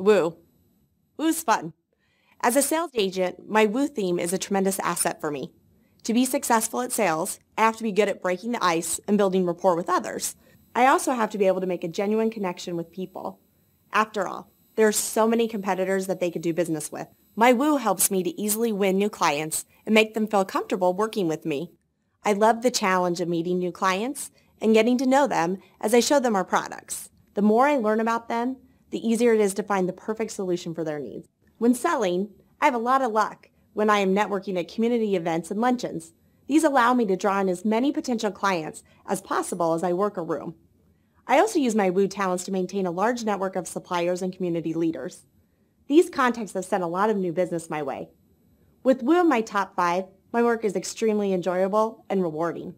Woo. Woo's fun. As a sales agent, my Woo theme is a tremendous asset for me. To be successful at sales, I have to be good at breaking the ice and building rapport with others. I also have to be able to make a genuine connection with people. After all, there are so many competitors that they could do business with. My Woo helps me to easily win new clients and make them feel comfortable working with me. I love the challenge of meeting new clients and getting to know them as I show them our products. The more I learn about them, the easier it is to find the perfect solution for their needs. When selling, I have a lot of luck when I am networking at community events and luncheons. These allow me to draw in as many potential clients as possible as I work a room. I also use my Woo talents to maintain a large network of suppliers and community leaders. These contacts have sent a lot of new business my way. With Woo in my top five, my work is extremely enjoyable and rewarding.